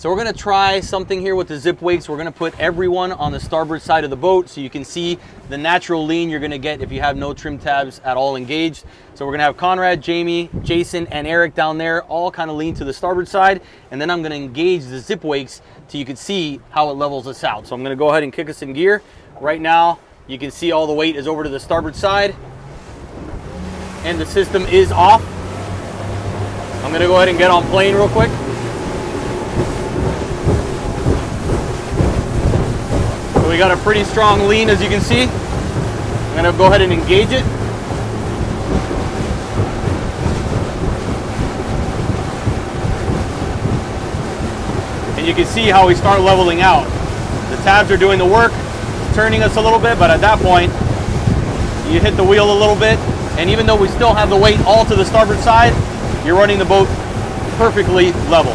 So we're gonna try something here with the Zipwakes. We're gonna put everyone on the starboard side of the boat so you can see the natural lean you're gonna get if you have no trim tabs at all engaged. So we're gonna have Conrad, Jamie, Jason, and Eric down there all kind of lean to the starboard side. And then I'm gonna engage the Zipwakes so you can see how it levels us out. So I'm gonna go ahead and kick us in gear. Right now, you can see all the weight is over to the starboard side and the system is off. I'm gonna go ahead and get on plane real quick. We got a pretty strong lean as you can see. I'm gonna go ahead and engage it. And you can see how we start leveling out. The tabs are doing the work, turning us a little bit, but at that point, you hit the wheel a little bit, and even though we still have the weight all to the starboard side, you're running the boat perfectly level.